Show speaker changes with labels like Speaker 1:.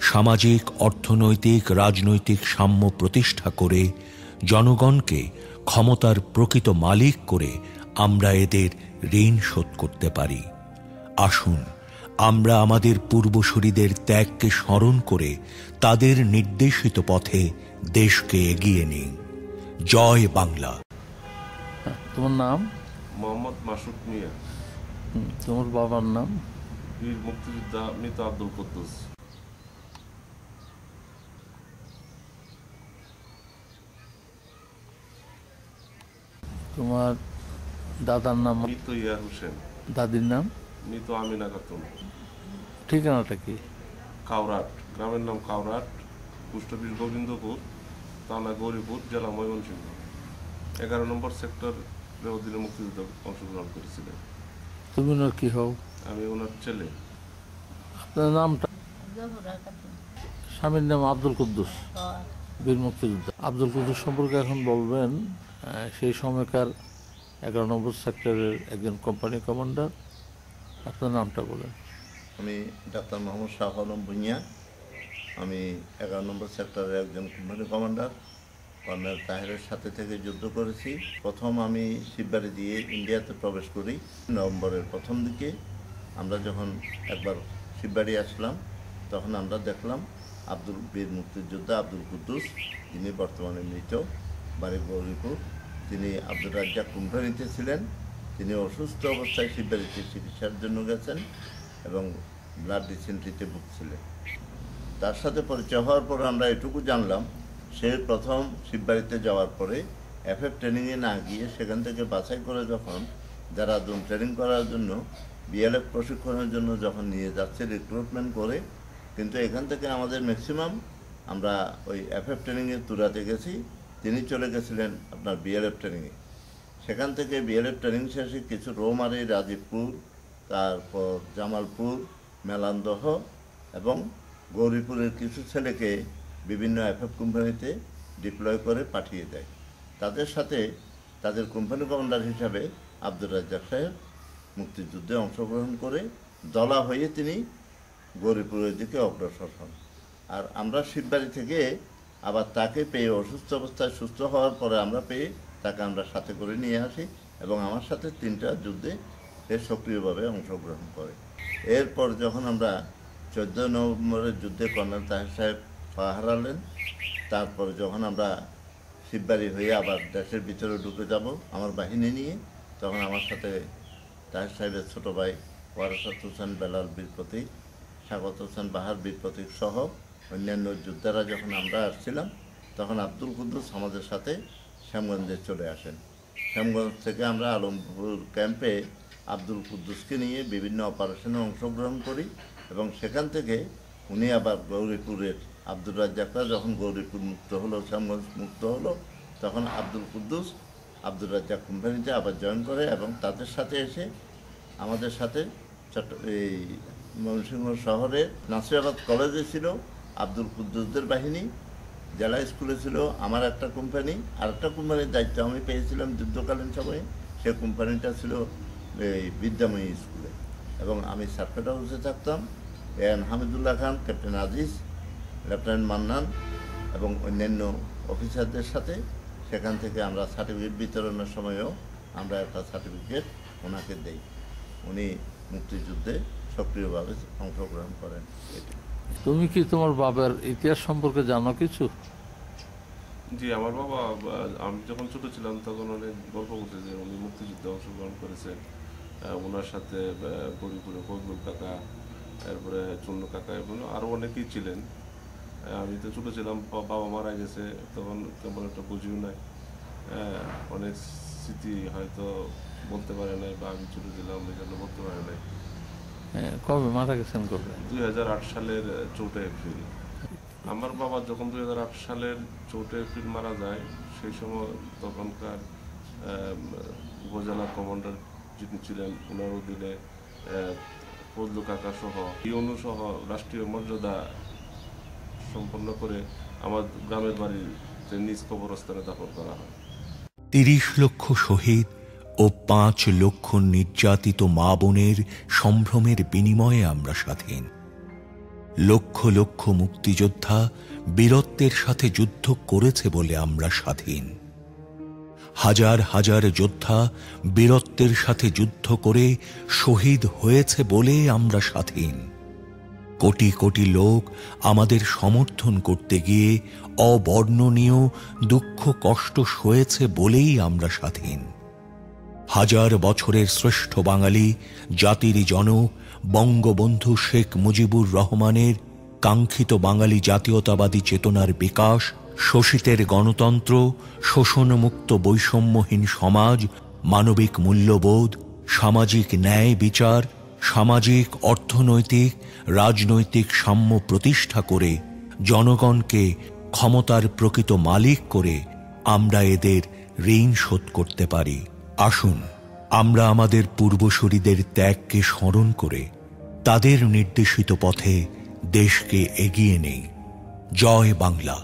Speaker 1: সামাজিক অর্থনৈতিক রাজনৈতিক সাম্য প্রতিষ্ঠা করে জনগণকে ক্ষমতার প্রকৃত মালিক করে আমরা এদের ঋণ শোধ করতে পারি। আসুন আমরা আমাদের পূর্বসূরীদের ত্যাগকে স্মরণ করে তাদের নির্দেশিত পথে দেশকে এগিয়ে নিই। জয় বাংলা।
Speaker 2: তোমার নাম?
Speaker 3: মোহাম্মদ মাসুদ মিয়া।
Speaker 2: তোমার বাবার নাম?
Speaker 3: বীর মুক্তিযোদ্ধা মৃত আব্দুল কুদ্দুস।
Speaker 2: তোমার দাদার নাম
Speaker 3: মৃত ইয়া হোসেন।
Speaker 2: দাদির নাম?
Speaker 3: মৃত আমিনা খাতুন।
Speaker 2: ঠিকানাটা কি?
Speaker 3: কাউরাট গ্রামের নাম কাউরাট পোস্ট অফিস গোবিন্দপুর থানা গৌরীপুর জেলা ময়মনসিংহ। এগারো নম্বর সেক্টরের অধীনে মুক্তিযুদ্ধ অংশগ্রহণ করেছিলেন।
Speaker 2: তুমি ওনার কি হও?
Speaker 3: আমি ওনার ছেলে।
Speaker 2: আপনার নামটা? স্বামীর নাম আব্দুল কুদ্দুস বীর মুক্তিযোদ্ধা। আব্দুল কুদ্দুস সম্পর্কে এখন বলবেন সেই সময়কার এগারো নম্বর সেক্টরের একজন কোম্পানি কমান্ডার আপনার নামটা বলেন।
Speaker 4: আমি ডাক্তার মোহাম্মদ শাহ আলম ভুঁইয়া। আমি এগারো নম্বর সেক্টরের একজন কোম্পানি কমান্ডার কর্নেল তাহেরের সাথে থেকে যুদ্ধ করেছি। প্রথম আমি শিববাড়ি দিয়ে ইন্ডিয়াতে প্রবেশ করি, নভেম্বরের প্রথম দিকে। আমরা যখন একবার শিববাড়ি আসলাম, তখন আমরা দেখলাম আব্দুল বীর মুক্তিযোদ্ধা আব্দুল কুদ্দুস, যিনি বর্তমানে মৃত। বাড়ি গৌরীপুর তিনি আব্দুল রাজ্জাক কোম্পানিতে ছিলেন। তিনি অসুস্থ অবস্থায় শিববাড়িতে চিকিৎসার জন্য গেছেন এবং ব্লাড ডিসেন্ট্রিতে ভুগছিলেন। তার সাথে পরিচয় হওয়ার পর আমরা এটুকু জানলাম, সে প্রথম শিববাড়িতে যাওয়ার পরে এফএফ ট্রেনিংয়ে না গিয়ে সেখান থেকে বাছাই করে যখন যারা দুম ট্রেনিং করার জন্য, বিএলএফ প্রশিক্ষণের জন্য যখন নিয়ে যাচ্ছে রিক্রুটমেন্ট করে, কিন্তু এখান থেকে আমাদের ম্যাক্সিমাম আমরা ওই এফএফ ট্রেনিংয়ে তুরাতে গেছি। তিনি চলে গেছিলেন আপনার বিএলএফ ট্রেনিংয়ে। সেখান থেকে বিএলএফ ট্রেনিং শেষে কিছু রৌমারি রাজীবপুর, তারপর জামালপুর, মেলান্দহ এবং গৌরীপুরের কিছু ছেলেকে বিভিন্ন এফএফ কোম্পানিতে ডিপ্লয় করে পাঠিয়ে দেয়। তাদের সাথে তাদের কোম্পানি কমান্ডার হিসাবে আব্দুর রাজ্জাক সাহেব মুক্তিযুদ্ধে অংশগ্রহণ করে দলা হয়ে তিনি গৌরীপুরের দিকে অগ্রসর হন। আর আমরা শিববাড়ি থেকে আবার তাকে পেয়ে অসুস্থ অবস্থায় সুস্থ হওয়ার পরে আমরা পেয়ে তাকে আমরা সাথে করে নিয়ে আসি এবং আমার সাথে তিনটা যুদ্ধে সে সক্রিয়ভাবে অংশগ্রহণ করে। এরপর যখন আমরা চোদ্দ নভেম্বরের যুদ্ধে কর্নেল তাহের সাহেব পা হারালেন তারপরে যখন আমরা শিববাড়ি হয়ে আবার দেশের ভিতরে ঢুকে যাব আমার বাহিনী নিয়ে, তখন আমার সাথে তাহের সাহেবের ছোটো ভাই ওয়ারাসাত হোসেন বেলাল বীর স্বাগত হোসেন বাহার বীর সহ অন্যান্য যোদ্ধারা যখন আমরা আসছিলাম, তখন আব্দুল কুদ্দুস আমাদের সাথে শ্যামগঞ্জে চলে আসেন। শ্যামগঞ্জ থেকে আমরা আলমপুর ক্যাম্পে আব্দুল কুদ্দুসকে নিয়ে বিভিন্ন অপারেশনে অংশগ্রহণ করি এবং সেখান থেকে উনি আবার গৌরীপুরের আব্দুর রাজ্জাকরা যখন গৌরীপুর মুক্ত হলো, শ্যামগঞ্জ মুক্ত হলো, তখন আব্দুল কুদ্দুস আব্দুর রাজ্জাক কোম্পানিতে আবার জয়েন করে এবং তাদের সাথে এসে আমাদের সাথে চট্ট এই ময়মনসিংহ শহরে নাসিরাবাদ কলেজে ছিল। আব্দুল কুদ্দুসদের বাহিনী, জেলা স্কুলে ছিল আমার একটা কোম্পানি আর একটা কোম্পানির দায়িত্ব আমি পেয়েছিলাম যুদ্ধকালীন সময়ে, সে কোম্পানিটা ছিল এই বিদ্যাময়ী স্কুলে। এবং আমি সার্কেট হাউসে থাকতাম N Hamidullah Khan, captain Aziz, lieutenant Mannan এবং অন্যান্য অফিসারদের সাথে। সেখান থেকে আমরা সার্টিফিকেট বিতরণের সময়ও আমরা একটা সার্টিফিকেট ওনাকে দেই। উনি মুক্তিযুদ্ধে সক্রিয়ভাবে অংশগ্রহণ করেন। এটি
Speaker 2: তুমি কি তোমার বাবার ইতিহাস সম্পর্কে জানো কিছু?
Speaker 3: জি আমার বাবা আমি যখন ছোট ছিলাম তখন অনেক গল্প করছে যে উনি মুক্তিযুদ্ধে অংশগ্রহণ করেছেন। ওনার সাথে আহ, গরিপুরে ফজলুল কাকা তারপরে চুন্নু কাকা এবং আরও অনেকেই ছিলেন। আমি তো ছোট ছিলাম বাবা মারা গেছে তখন তেমন একটা বুঝিও নাই। অনেক স্মৃতি হয়তো বলতে পারে নাই বা আমি ছোট ছিলাম এই জন্য বলতে পারে নাই।
Speaker 2: কবে মারা গেছেন কবে
Speaker 3: দুই হাজার আট সালের চৌঠা এপ্রিল। আমার বাবা যখন দুই হাজার আট সালের চৌঠা এপ্রিল মারা যায় সেই সময় তখনকার উপজেলা কমান্ডার যিনি ছিলেন ওনার অধীনে ফজলু কাকা সহ ইউনু সহ রাষ্ট্রীয় মর্যাদা সম্পন্ন করে আমার গ্রামের বাড়িতে নিজ কবরস্থানে দাফন করা হয়।
Speaker 1: তিরিশ লক্ষ শহীদ ও পাঁচ লক্ষ নির্যাতিত মা বোনের সম্ভ্রমের বিনিময়ে আমরা স্বাধীন। লক্ষ লক্ষ মুক্তিযোদ্ধা বীরত্বের সাথে যুদ্ধ করেছে বলে আমরা স্বাধীন। হাজার হাজার যোদ্ধা বীরত্বের সাথে যুদ্ধ করে শহীদ হয়েছে বলে আমরা স্বাধীন। কোটি কোটি লোক আমাদের সমর্থন করতে গিয়ে অবর্ণনীয় দুঃখ কষ্ট সয়েছে বলেই আমরা স্বাধীন। হাজার বছরের শ্রেষ্ঠ বাঙালি, জাতির জনক বঙ্গবন্ধু শেখ মুজিবুর রহমানের কাঙ্ক্ষিত বাঙালি জাতীয়তাবাদী চেতনার বিকাশ, শোষিতের গণতন্ত্র, শোষণমুক্ত বৈষম্যহীন সমাজ, মানবিক মূল্যবোধ, সামাজিক ন্যায় বিচার, সামাজিক, অর্থনৈতিক, রাজনৈতিক সাম্য প্রতিষ্ঠা করে জনগণকে ক্ষমতার প্রকৃত মালিক করে আমরা এদের ঋণ শোধ করতে পারি। আসুন, আমরা আমাদের পূর্বসূরিদের ত্যাগকে স্মরণ করে তাদের নির্দেশিত পথে দেশকে এগিয়ে নেই। জয় বাংলা।